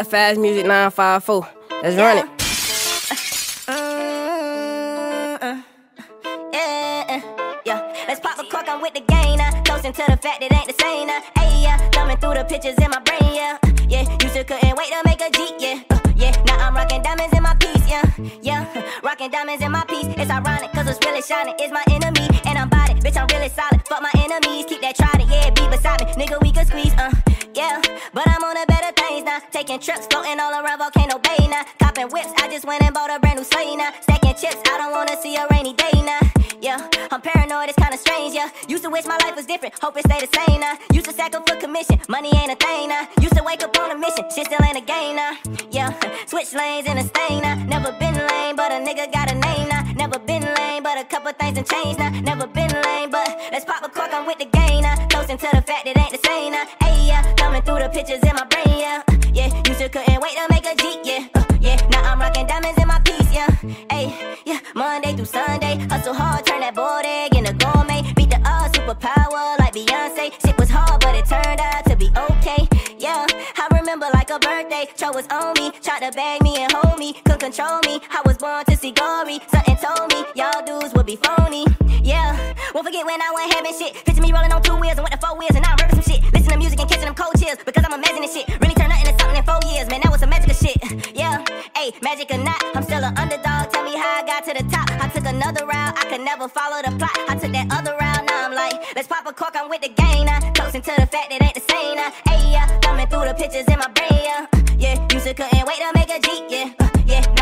The fast music 954. Let's run it. yeah Let's pop a cork, I'm with the gainer. Toasting to the fact it ain't the same. Uh, hey, yeah. Thumbing through the pictures in my brain, yeah. Yeah, used to couldn't wait to make a G, yeah. Uh, yeah, now I'm rocking diamonds in my piece, yeah. Yeah, rocking diamonds in my piece. It's ironic, cause what's really shining is my enemy. And I'm body, bitch, I'm really solid. Fuck my enemies, keep that trident, yeah, be beside me. Nigga, we could squeeze, uh, Taking trips, floating all around Volcano Bay now. Copping whips, I just went and bought a brand new sleigh now. Stacking chips, I don't wanna see a rainy day now. Yeah, I'm paranoid, it's kinda strange, yeah. Used to wish my life was different, hope it stay the same now. Used to sack up for commission, money ain't a thing now. Used to wake up on a mission, shit still ain't a game now. Yeah, switch lanes in a stain now. Never been lame, but a nigga got a name now. Never been lame, but a couple things have changed now. Never been lame, but let's pop a cork, I'm with the game now. Toasting to the fact it ain't the same now. Hey, yeah, through the pictures in my couldn't wait to make a G, yeah. Uh, yeah, now I'm rocking diamonds in my piece, yeah. Hey, yeah, Monday through Sunday, hustle hard, turn that board egg into gourmet. Beat the odds, superpower like Beyonce. Shit was hard, but it turned out to be okay. Yeah, I remember like a birthday. Cho was on me, tried to bag me and hold me, couldn't control me. I was born to see glory. Something told me y'all dudes would be phony. Yeah, won't forget when I went having shit. Picture me rolling on two wheels and went to four wheels, and I'm ripping some shit. Listen to music and catching them cold chills because I'm amazing shit. Magic or not, I'm still an underdog. Tell me how I got to the top. I took another round. I could never follow the plot. I took that other round. now I'm like, let's pop a cork, I'm with the gang now. Toasting to the fact that ain't the same now. Hey, yeah, uh, coming through the pictures in my brain, yeah. Yeah, used to couldn't wait to make a G, yeah. Uh, yeah,